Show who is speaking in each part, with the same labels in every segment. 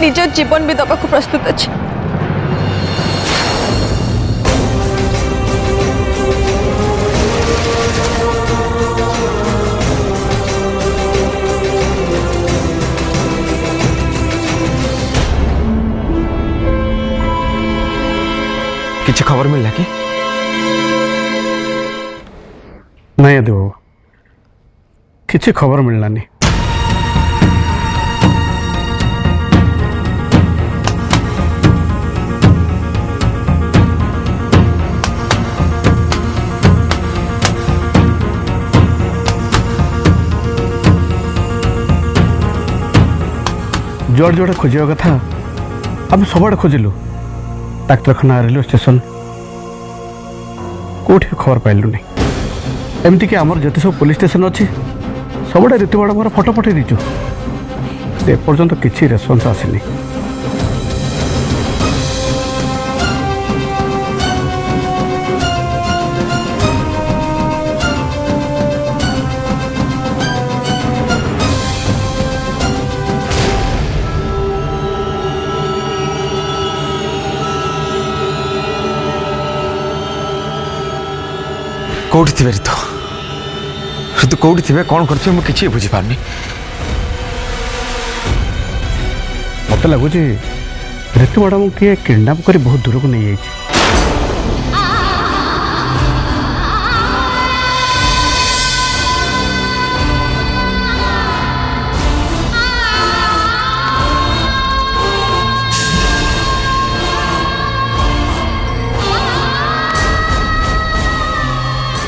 Speaker 1: निज जीवन भी को प्रस्तुत अच्छे
Speaker 2: किसी खबर मिलला कि
Speaker 3: नहीं देव तो, किसी खबर मिललानी ଯୁଆଡ଼େ ଯୁଆଡ଼େ ଖୋଜିବା କଥା ଆମେ ସବୁଆଡ଼େ ଖୋଜିଲୁ ଡାକ୍ତରଖାନା ରେଲୱେ ଷ୍ଟେସନ କେଉଁଠି ଖବର ପାଇଲୁନି ଏମିତିକି ଆମର ଯେତେ ସବୁ ପୋଲିସ ଷ୍ଟେସନ ଅଛି ସବୁଆଡ଼େ ରୀତି ମ୍ୟାଡ଼ାମଙ୍କର ଫଟୋ ପଠାଇ ଦେଇଛୁ ଏପର୍ଯ୍ୟନ୍ତ କିଛି ରେସ୍ପନ୍ସ ଆସିନି
Speaker 2: কোটি থিবে ঋতু ঋতু কোটি থিবে কোন করছে মু কিছু বুঝি পারনি
Speaker 3: মতে লাগুছি ঋতু ম্যাডাম কিয়ে কিডন্যাপ করে বহুত দূরক নিয়ে যাইছে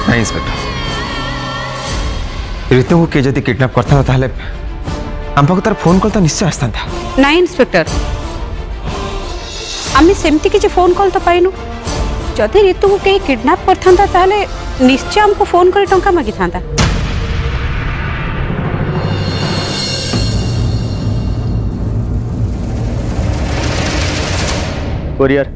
Speaker 2: ना हाँ, इन्स्पेक्टर ऋतु को किए जदि किडनैप करता ताहले आम पाक तार फोन कल तो निश्चय आसता
Speaker 4: ना इन्स्पेक्टर आम सेमती किसी फोन कल तो पाइनु जदि ऋतु को कहीं किडनैप करता ताहले निश्चय आमको फोन कर टंका मागी था
Speaker 5: कोरियर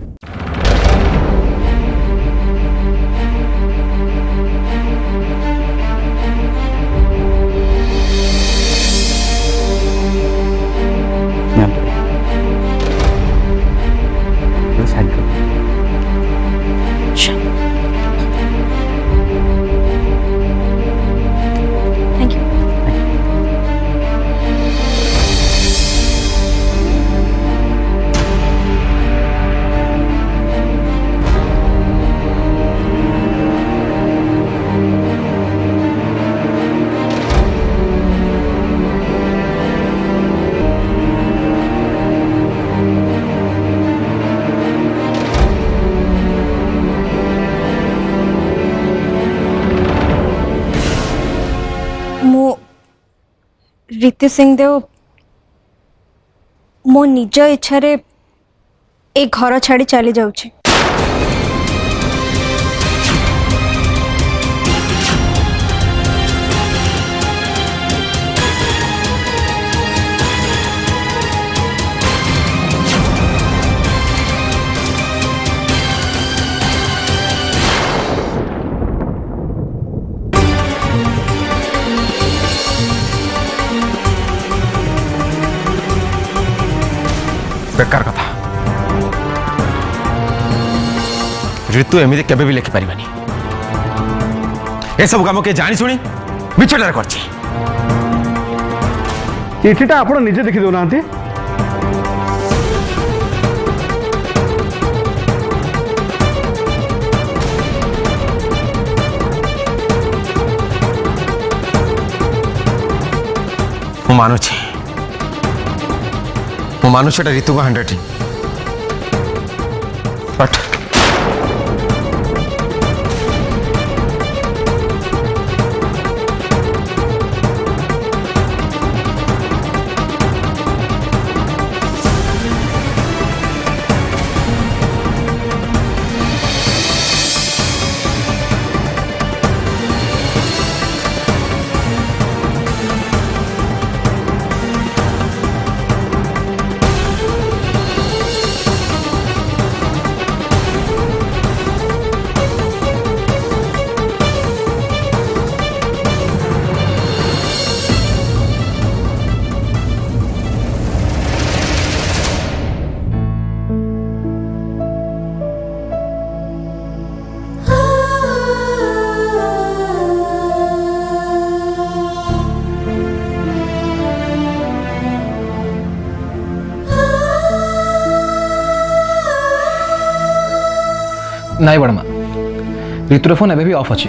Speaker 1: ପ୍ରୀତି ସିଂ ଦେଓ ମୋ ନିଜ ଇଚ୍ଛାରେ ଏ ଘର ଛାଡ଼ି ଚାଲି ଯାଉଛି
Speaker 2: ତୁ ଏମିତି କେବେ ବି ଲେଖିପାରିବାନି ଏସବୁ କାମ କିଏ ଜାଣିଶୁଣି ମିଛଟାରେ କରିଛି
Speaker 3: ଚିଠିଟା ଆପଣ ନିଜେ ଦେଖିଦେଉନାହାନ୍ତି
Speaker 2: ମୁଁ ମାନୁଛି ମୁଁ ମାନୁଛି ଏଇଟା ରିତୁକୁ ହ୍ୟାଣ୍ଡରାଇଟିଂ
Speaker 6: ନାଇଁ ବଡ଼ମା ঋতুର ଫୋନ୍ ଏବେ ବି ଅଫ୍ ଅଛି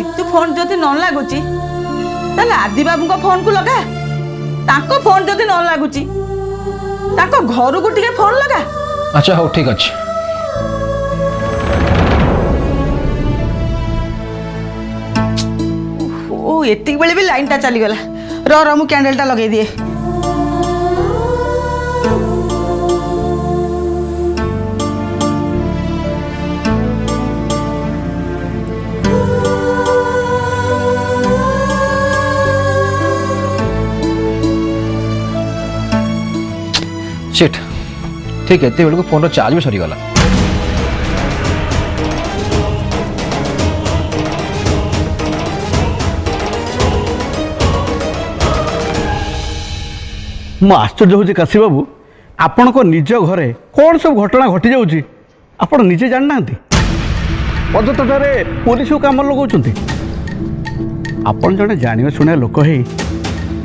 Speaker 7: ঋତୁ ଫୋନ୍ ଯଦି ନ ଲାଗୁଛି ତାହେଲେ ଆଦିବାବୁଙ୍କ ଫୋନ୍କୁ ଲଗା ତାଙ୍କ ଫୋନ୍ ଯଦି ନ ଲାଗୁଛି ତାଙ୍କ ଘରକୁ ଟିକେ ଫୋନ୍ ଲଗା
Speaker 6: ଆଚ୍ଛା ହଉ ଠିକ୍ ଅଛି
Speaker 7: ଓ ଏତିକି ବେଳେ ବି ଲାଇନ୍ଟା ଚାଲିଗଲା ର ମୁଁ କ୍ୟାଣ୍ଡେଲ୍ଟା ଲଗେଇ ଦିଏ
Speaker 6: ସିଟ୍ ଠିକ୍ ଏତେବେଳକୁ ଫୋନ୍ର ଚାର୍ଜ ବି ସରିଗଲା
Speaker 3: ମୁଁ ଆଶ୍ଚର୍ଯ୍ୟ ହେଉଛି କାଶୀ ବାବୁ ଆପଣଙ୍କ ନିଜ ଘରେ କ'ଣ ସବୁ ଘଟଣା ଘଟିଯାଉଛି ଆପଣ ନିଜେ ଜାଣିନାହାନ୍ତି ଅଯଥାରେ ପୋଲିସକୁ କାମ ଲଗାଉଛନ୍ତି ଆପଣ ଜଣେ ଜାଣିବା ଶୁଣିବା ଲୋକ ହେଇ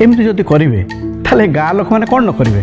Speaker 3: ଏମିତି ଯଦି କରିବେ ତାହେଲେ ଗାଁ ଲୋକମାନେ କ'ଣ ନ କରିବେ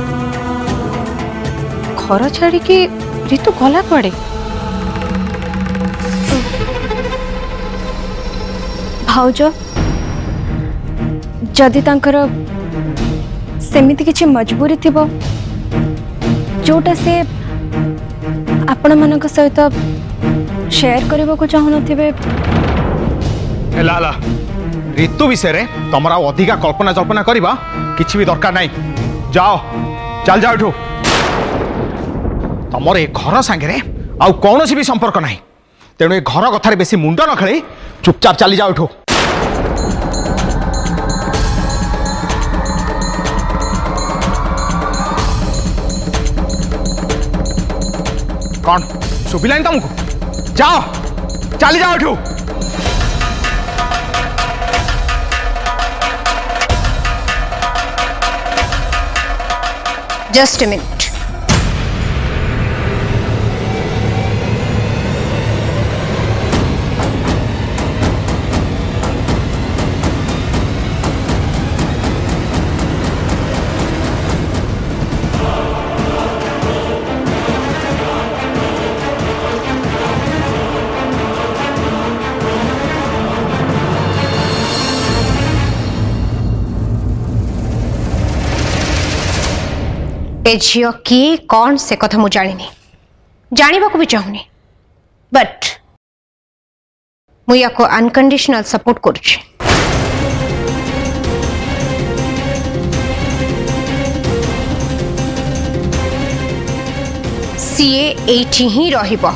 Speaker 4: घर छाड़ी ऋतु गला कड़े
Speaker 1: भाज जदि सेमती किसी मजबूरी थी जोटा से आपण मान सहित शेयर करने को चाहून थे
Speaker 8: ऋतु विषय तुम अधिका कल्पना जल्पना करवा किसी भी दरकार नहीं जाओ चल जाओ इठू तुमर ए घर सांगे आणसी भी संपर्क ना तेणु ए घर कथार बेस मुंड न खेली चुपचाप चली जाओ इठ कौन शुभिल तुमको जाओ चली जाओ इठ
Speaker 9: जस्ट मिनट ए झी किए कौन से कथा मुझे जानी जानवाक भी चाहूनी बट मुझे अनकंडीशनल सपोर्ट कर सीए ये ही रहिबा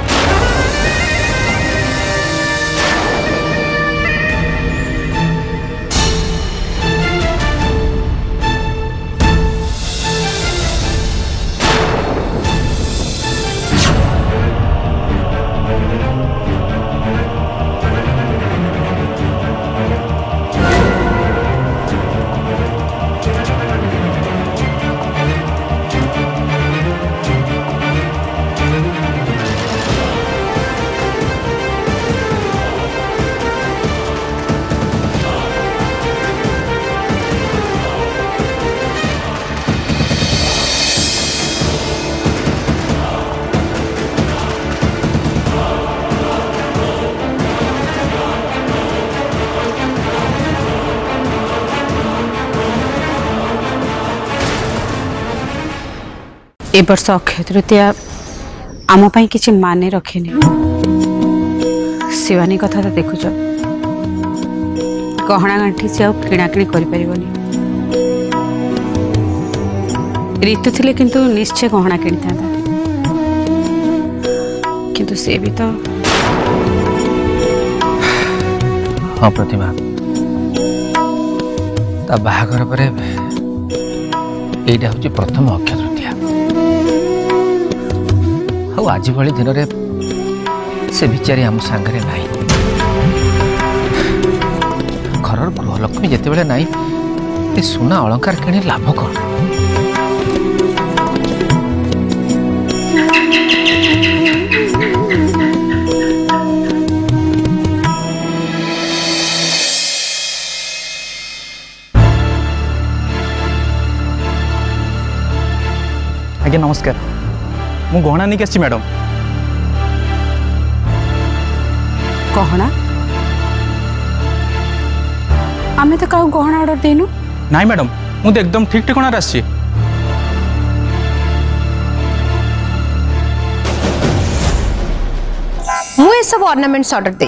Speaker 4: এ বর্ষ অক্ষয় তৃতীয়া ଆମ ପାଇଁ କିଛି ମାନେ ରଖେନି ଶିବାନୀ କଥା ତ ଦେଖୁଛ ଗହଣା ଗାଣ୍ଠି ସେ ଆଉ କିଣାକିଣି କରିପାରିବନି ঋতু ଥିଲେ କିନ୍ତୁ ନିଶ୍ଚୟ ଗହଣା କିଣିଥାନ୍ତା କିନ୍ତୁ ସେ ବି ତ
Speaker 6: ହଁ ପ୍ରତିମା ତା ବାହାଘର ପରେ ଏଇଟା ହେଉଛି ପ୍ରଥମ ଅକ୍ଷତ ଆଉ ଆଜି ଭଳି ଦିନରେ ସେ ବିଚାରୀ ଆମ ସାଙ୍ଗରେ ନାହିଁ ଘରର ଗୃହଲକ୍ଷ୍ମୀ ଯେତେବେଳେ ନାହିଁ ସେ ସୁନା ଅଳଙ୍କାର କିଣି ଲାଭ କ'ଣ
Speaker 8: गहना नहीं आ मैडम
Speaker 4: गहना तो कहू गहना अर्डर देनु
Speaker 8: ना मैडम मुझे एकदम ठीक ठिकन आ
Speaker 9: सब अर्नामेंट्स ऑर्डर दे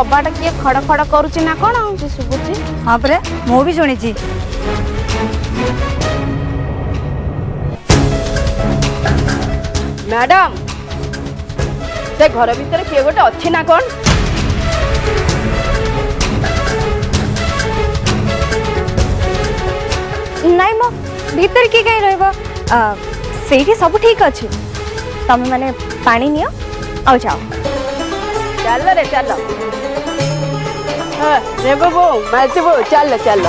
Speaker 10: কবাট কি খড় খড় করুচি না কোন হচ্ছে শুভুচি
Speaker 11: হ্যাঁ পরে মু বি শুনেছি
Speaker 10: ম্যাডাম সে ঘর ভিতরে কে গোটে অছি না কোন ନାଇଁ ମୋ ଭିତରେ କିଏ କାହିଁ ରହିବ ସେଇଠି ସବୁ ଠିକ୍ ଅଛି ତମେମାନେ ପାଣି ନିଅ ଆଉ ଯାଅ ଚାଲ ରେ ଚାଲ रे हाँ, बाबू मैं तो चल चल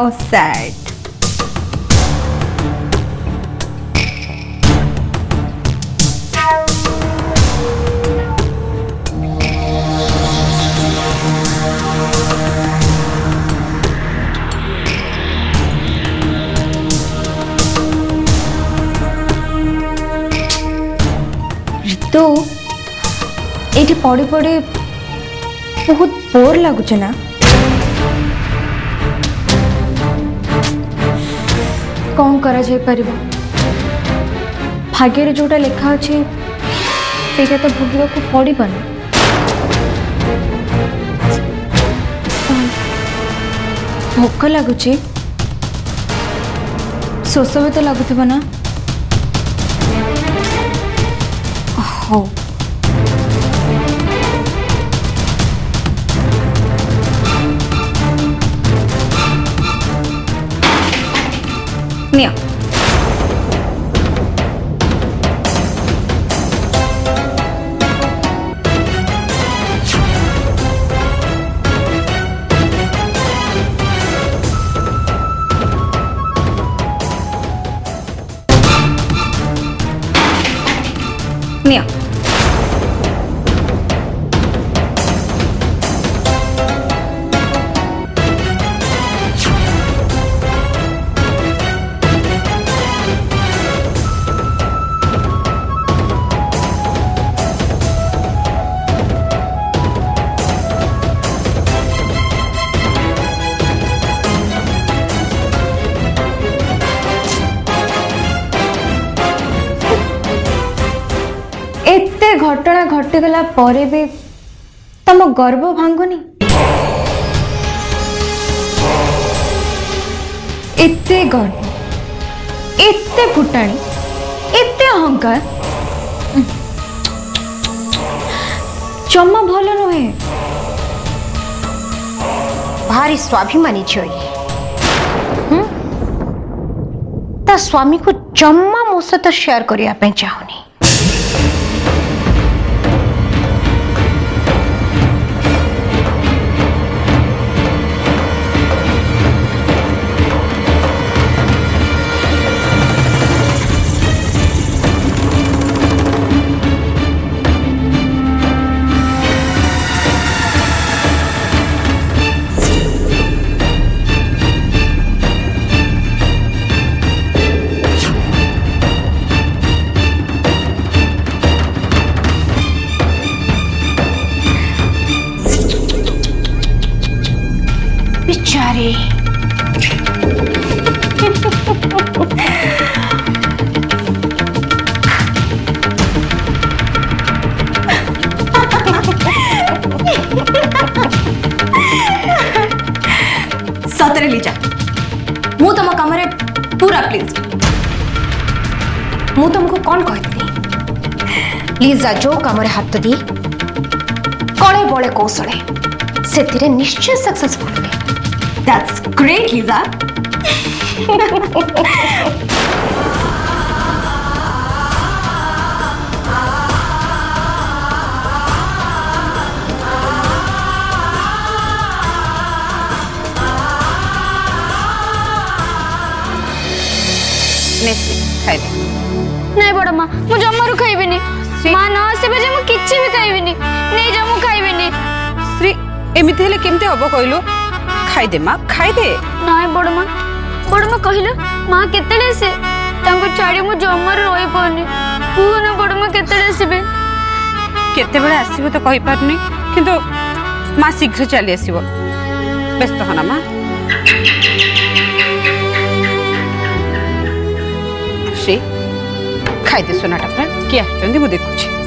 Speaker 1: outside. ঋতু এইটি পড়ে পড়ে বহুত বোর লাগুছে না कौन करा जाए परिवार भाग्य रे जोटा लिखा अच्छे तेरे तो भूखियों को पौड़ी बन मुक्का लगू ची सोसो भी तो लगू थे बना हो अपनी कटिगला तम गर्व भांगुनि गर्व एते फुटाणी अहंकार जमा भल नुहे
Speaker 9: भारी स्वाभिमानी झील स्वामी को जमा मो सहित सेयार करने चाह लीजा जो कम हाथ दी कले बड़े कौशले से निश्चय सक्सेसफुल
Speaker 12: बड़ा माँ, मुझे अम्मा रुखाई भी नहीं।
Speaker 4: ସେ
Speaker 12: ମା ନ ଆସିବେ ଯେ ମୁଁ କିଛି ବି ଖାଇବିନି ନେଇଯା ମୁଁ ଖାଇବିନି
Speaker 4: ଶ୍ରୀ ଏମିତି ହେଲେ କେମିତି ହବ କହିଲୁ ଖାଇଦେ ମା ଖାଇଦେ
Speaker 12: ନାଇଁ ବଡ଼ ମା ବଡ଼ ମା କହିଲୁ ମା କେତେବେଳେ ଆସେ ତାଙ୍କୁ ଛାଡ଼ି ମୁଁ ଜମାରୁ ରହିପାରୁନି କୁହନା ବଡ଼ ମା କେତେବେଳେ ଆସିବେ
Speaker 4: କେତେବେଳେ ଆସିବ ତ କହିପାରୁନି କିନ୍ତୁ ମା ଶୀଘ୍ର ଚାଲି ଆସିବ ବ୍ୟସ୍ତ ହନା ମା खाई सोनाटा कि आ देखुची